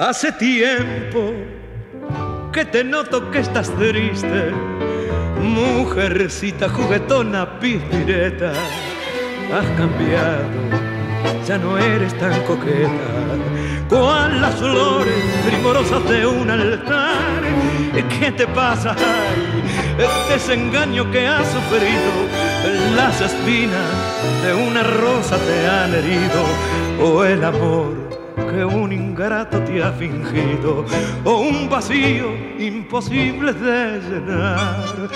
Hace tiempo que te noto que estás triste, mujercita juguetona pispireta. Has cambiado, ya no eres tan coqueta, cual las flores primorosas de un altar. ¿Qué te pasa? Ay, el desengaño que has sufrido, las espinas de una rosa te han herido, o el amor que un ingrato te ha fingido o un vacío imposible de llenar.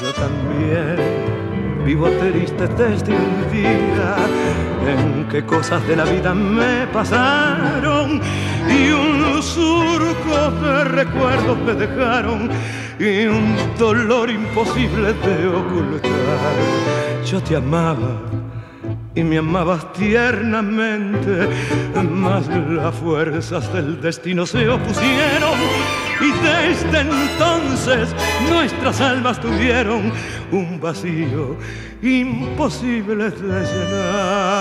Yo también vivo triste desde el día en que cosas de la vida me pasaron y un surco de recuerdos me dejaron y un dolor imposible de ocultar. Yo te amaba y me amabas tiernamente, mas las fuerzas del destino se opusieron y desde entonces nuestras almas tuvieron un vacío imposible de llenar.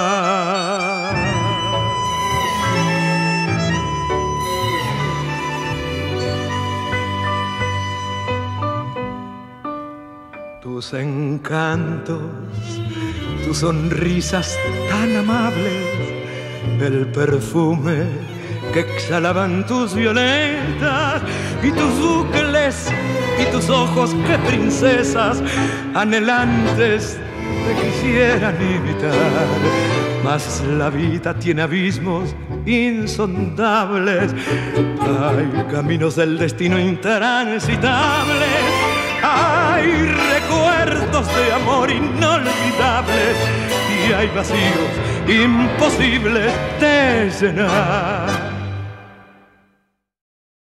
Tus encantos tus sonrisas tan amables, el perfume que exhalaban tus violetas y tus bucles y tus ojos que princesas anhelantes te quisieran imitar. Mas la vida tiene abismos insondables, hay caminos del destino intransitables hay recuerdos de amor inolvidables y hay vacíos imposibles de llenar.